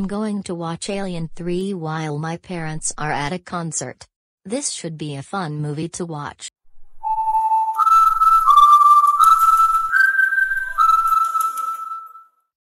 I'm going to watch Alien 3 while my parents are at a concert. This should be a fun movie to watch.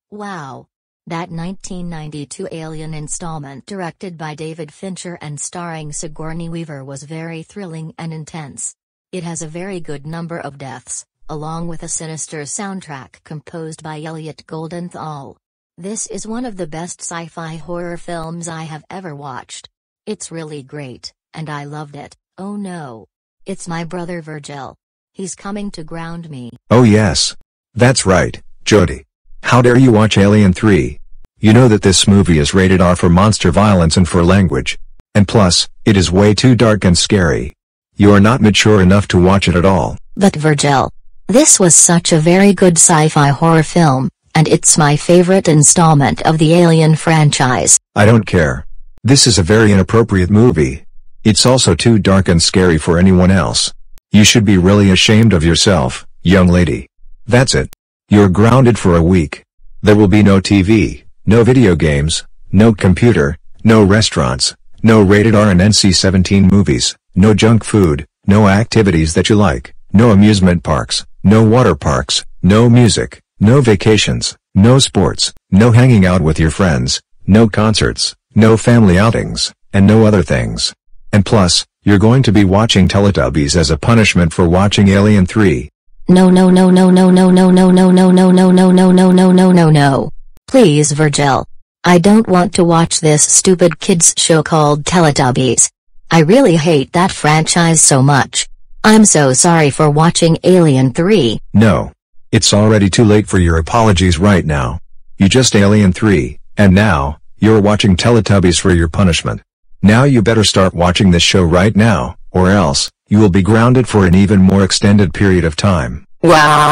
Wow. That 1992 Alien installment directed by David Fincher and starring Sigourney Weaver was very thrilling and intense. It has a very good number of deaths, along with a sinister soundtrack composed by Elliot Goldenthal. This is one of the best sci-fi horror films I have ever watched. It's really great, and I loved it. Oh no. It's my brother Virgil. He's coming to ground me. Oh yes. That's right, Jodie. How dare you watch Alien 3? You know that this movie is rated R for monster violence and for language. And plus, it is way too dark and scary. You are not mature enough to watch it at all. But Virgil. This was such a very good sci-fi horror film, and it's my favorite installment of the Alien franchise. I don't care. This is a very inappropriate movie. It's also too dark and scary for anyone else. You should be really ashamed of yourself, young lady. That's it. You're grounded for a week. There will be no TV, no video games, no computer, no restaurants, no rated R and NC-17 movies, no junk food, no activities that you like, no amusement parks, no water parks, no music, no vacations, no sports, no hanging out with your friends, no concerts, no family outings, and no other things. And plus, you're going to be watching Teletubbies as a punishment for watching Alien 3. No no no no no no no no no no no no no no no no no no no. Please Virgil. I don't want to watch this stupid kids show called Teletubbies. I really hate that franchise so much. I'm so sorry for watching Alien 3. No. It's already too late for your apologies right now. You just Alien 3, and now, you're watching Teletubbies for your punishment. Now you better start watching this show right now, or else, you will be grounded for an even more extended period of time. Wow.